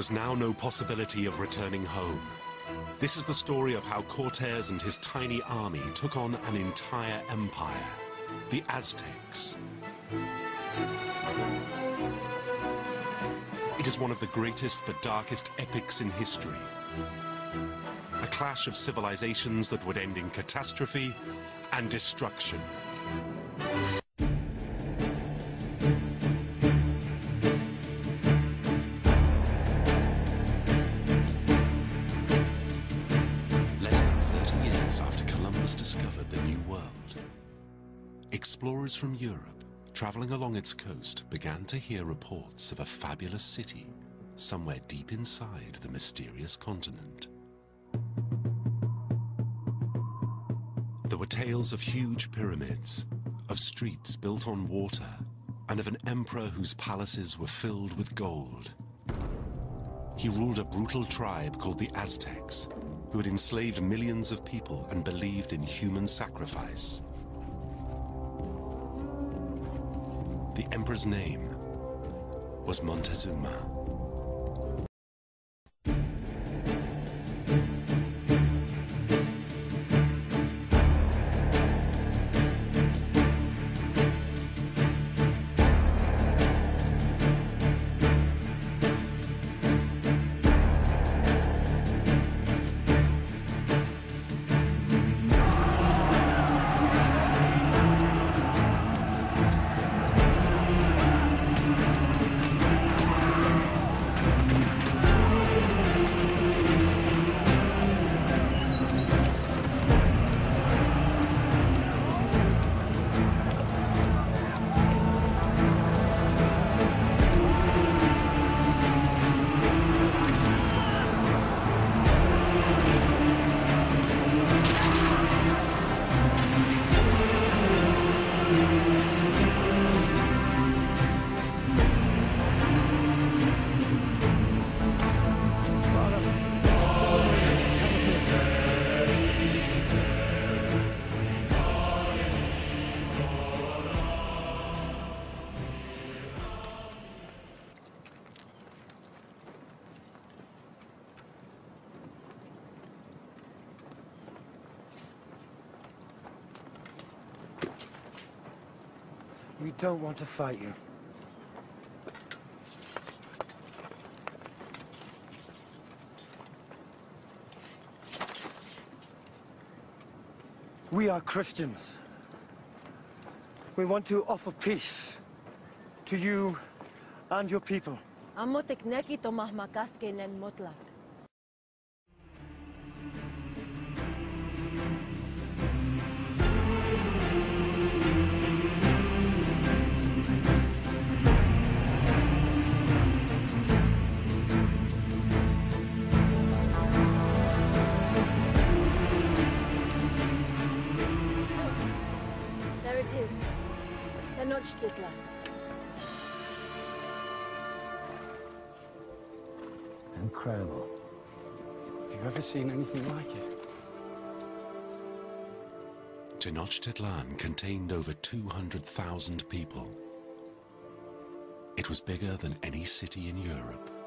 Was now no possibility of returning home. This is the story of how Cortez and his tiny army took on an entire empire, the Aztecs. It is one of the greatest but darkest epics in history. A clash of civilizations that would end in catastrophe and destruction. Explorers from Europe, traveling along its coast, began to hear reports of a fabulous city somewhere deep inside the mysterious continent. There were tales of huge pyramids, of streets built on water, and of an emperor whose palaces were filled with gold. He ruled a brutal tribe called the Aztecs, who had enslaved millions of people and believed in human sacrifice. Emperor's name was Montezuma. We don't want to fight you. We are Christians. We want to offer peace to you and your people. Nen mutlak. Tenochtitlan. Incredible. Have you ever seen anything like it? Tenochtitlan contained over 200,000 people. It was bigger than any city in Europe.